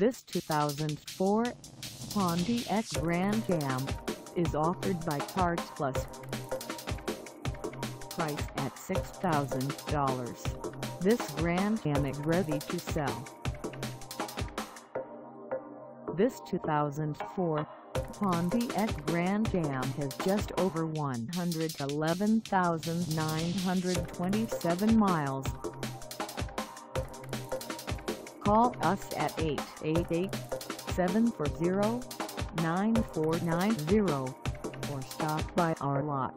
This 2004 Pontiac Grand Am is offered by Karz Plus. Price at $6,000. This Grand Am is ready to sell. This 2004 Pontiac Grand Am has just over 111,927 miles. Call us at 888-740-9490 or stop by our lot.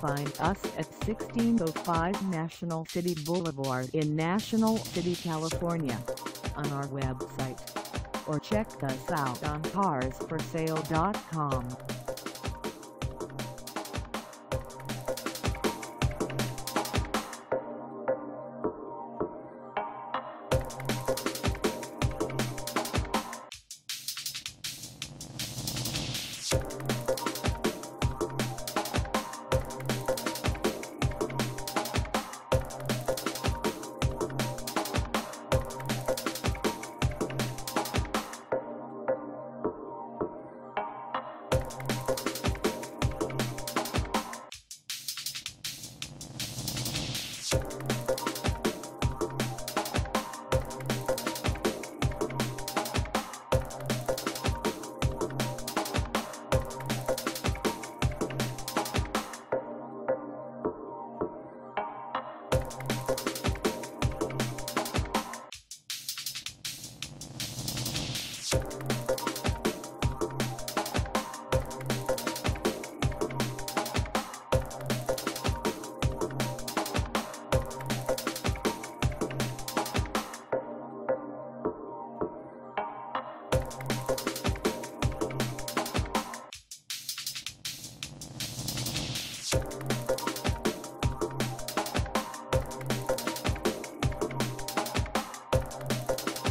Find us at 1605 National City Boulevard in National City, California on our website or check us out on carsforsale.com. Thank